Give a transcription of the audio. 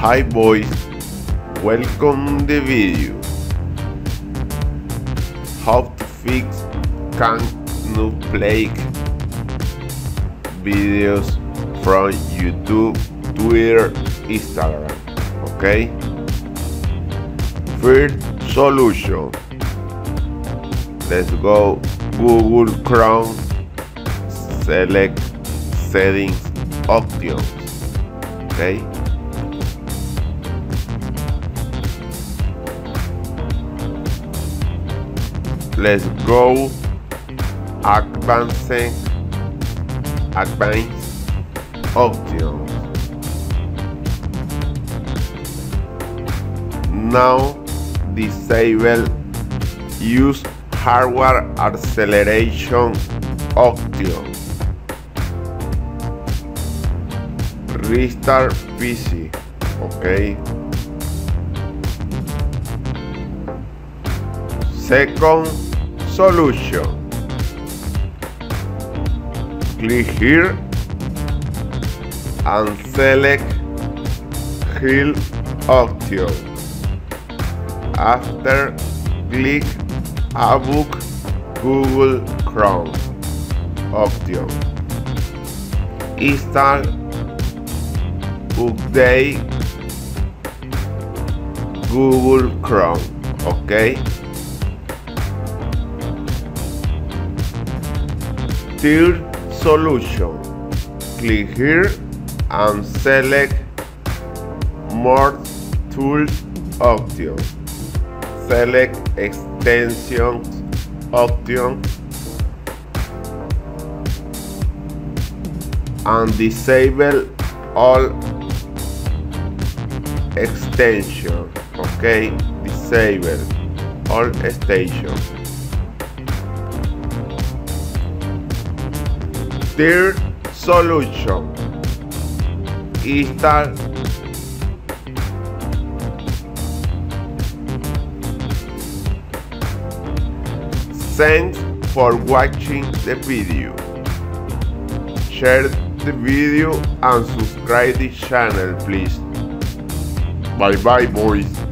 Hi boys, welcome the video. How to fix Kangnu Plague videos from YouTube, Twitter, Instagram. Okay? First solution. Let's go Google Chrome, select settings options. Okay? Let's go advancing advanced options. Now disable use hardware acceleration option. Restart PC. Okay. Second solution. Click here and select Heal option. After click Abook Google Chrome option. Install update Google Chrome. Okay. Third solution. Click here and select More Tools option. Select Extensions option and disable all extensions. Okay, disable all extensions. Third solution install Thanks for watching the video. Share the video and subscribe the channel please. Bye bye boys.